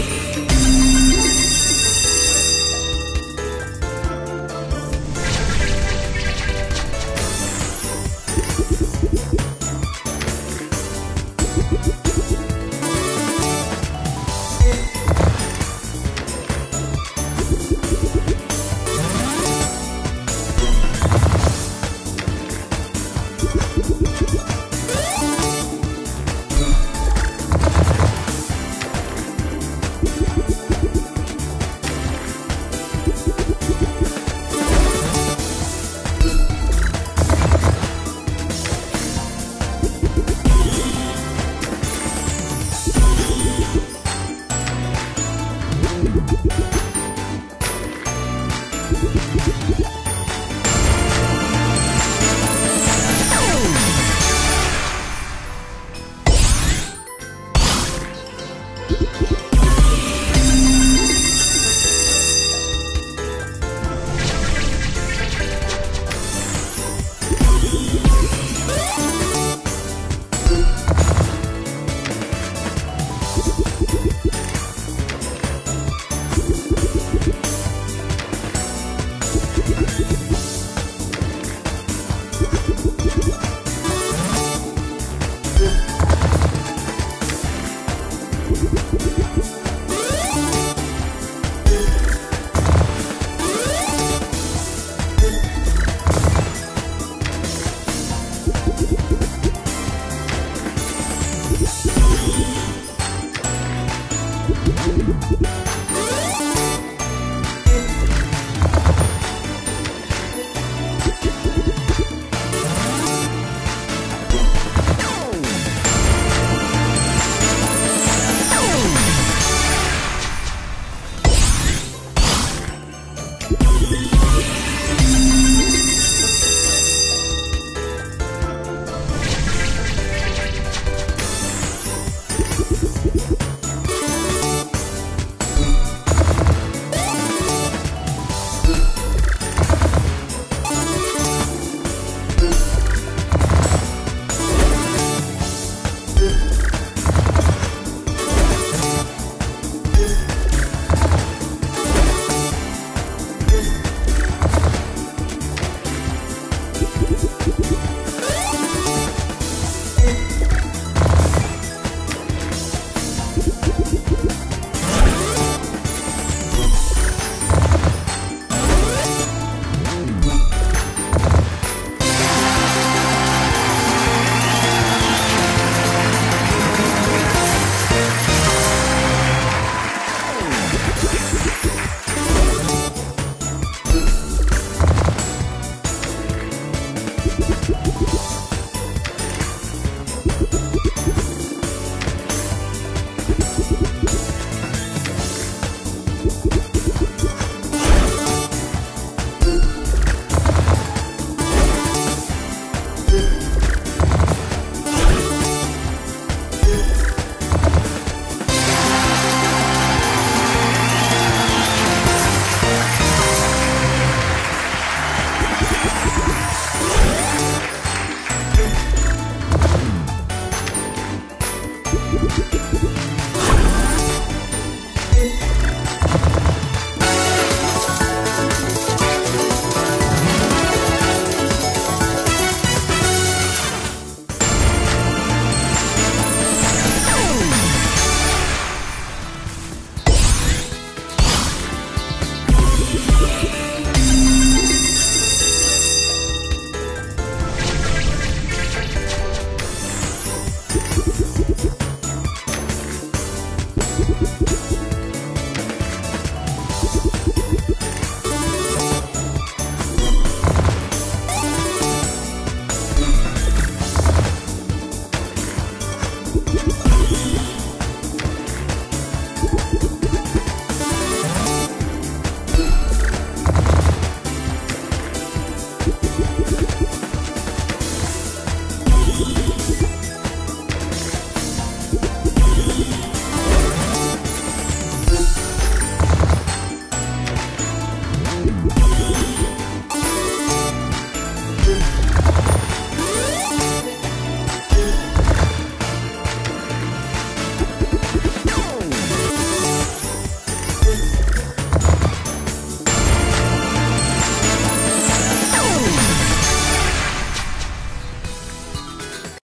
Bye.